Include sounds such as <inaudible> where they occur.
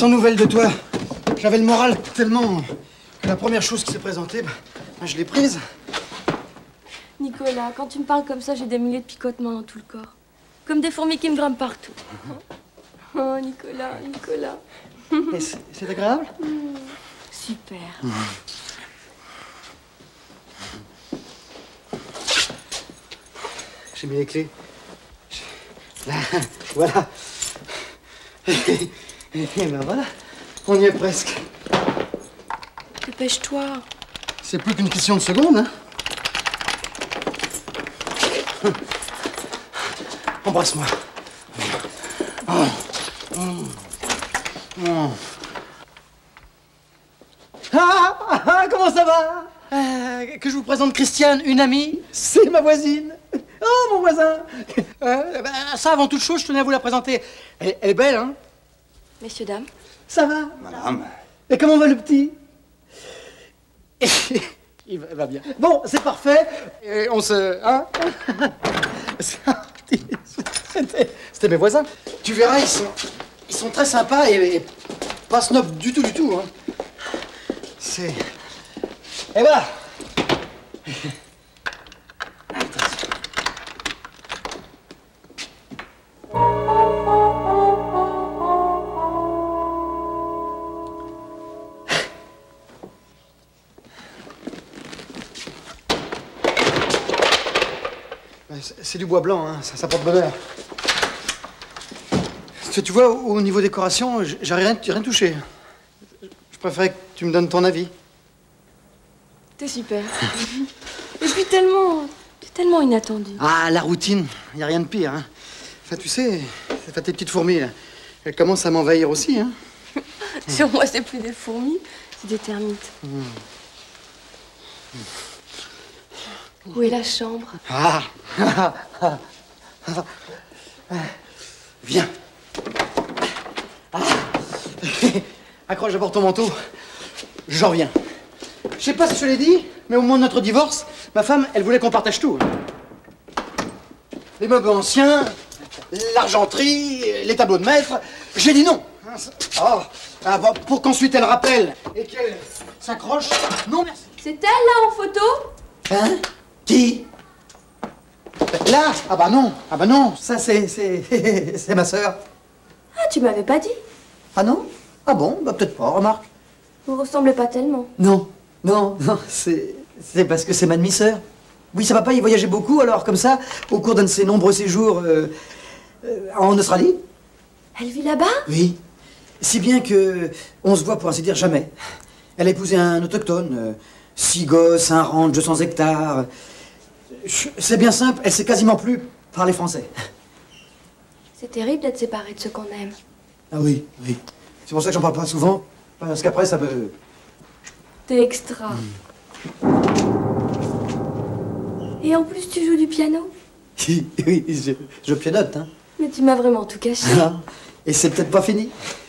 Sans nouvelles de toi. J'avais le moral tellement que la première chose qui s'est présentée, bah, bah, je l'ai prise. Nicolas, quand tu me parles comme ça, j'ai des milliers de picotements dans tout le corps. Comme des fourmis qui me grimpent partout. Oh, Nicolas, Nicolas. C'est agréable? Super. J'ai mis les clés. Là, <laughs> voilà. Et ben voilà, on y est presque. Dépêche-toi. C'est plus qu'une question de seconde, hein. Embrasse-moi. Oh. Oh. Oh. Ah, ah, ah, comment ça va? Euh, Que je vous présente Christiane, une amie. C'est ma voisine. Oh, mon voisin. Euh, ben, ça, avant toute chose, je tenais à vous la présenter. Elle, elle est belle, hein Messieurs, dames. Ça va Madame. Et comment va le petit <laughs> Il va, bien. Bon, c'est parfait. Et on se... Hein <laughs> C'était c'était mes voisins. Tu verras, ils sont, ils sont très sympas et, et pas snob du tout, du tout. Hein. C'est... Et voilà c'est- du bois blanc, hein, ça, ça porte bonheur. Tu, tu vois, au, au niveau décoration, j'ai rien, rien touché. Je préférais que tu me donnes ton avis. T'es super. <laughs> Et puis tellement. Tellement inattendu. Ah, la routine, il n'y a rien de pire. Hein. Enfin, tu sais, enfin, tes petites fourmis, là, elles commencent à m'envahir aussi. Hein. <laughs> Sur moi, c'est plus des fourmis, c'est des termites. Où est la chambre? Ah, <laughs> Viens. Ah. Accroche d'abord ton manteau. J'en reviens. Je sais pas si je l'ai dit, mais au moment de notre divorce, ma femme, elle voulait qu'on partage tout. Les meubles anciens, l'argenterie, les tableaux de maître. J'ai dit non. Oh. Pour qu'ensuite elle rappelle et qu'elle s'accroche. Non, merci. C'est elle là en photo? Hein? Qui Là Ah bah non, ah bah non, ça c'est c'est <laughs> c'est ma sœur. Ah, tu m'avais pas dit. Ah non? Ah bon? Bah peut-être pas, remarque. Vous ressemblez pas tellement. Non, non, non, c'est c'est parce que c'est ma demi-sœur. Oui, sa papa, il voyageait beaucoup, alors comme ça, au cours d'un de ses nombreux séjours euh, euh, en Australie. Elle vit là-bas? Oui. Si bien que on se voit pour ainsi dire jamais. Elle a épousé un autochtone, euh, six gosses, un ranch de 100 hectares. C'est bien simple, elle sait quasiment plus parler français. C'est terrible d'être séparé de ceux qu'on aime. Ah oui, oui. C'est pour ça que j'en parle pas souvent, parce qu'après ça me... T'es extra. Et en plus, tu joues du piano <laughs> oui, je, je pianote, hein. Mais tu m'as vraiment tout caché. Et c'est peut-être pas fini. <laughs>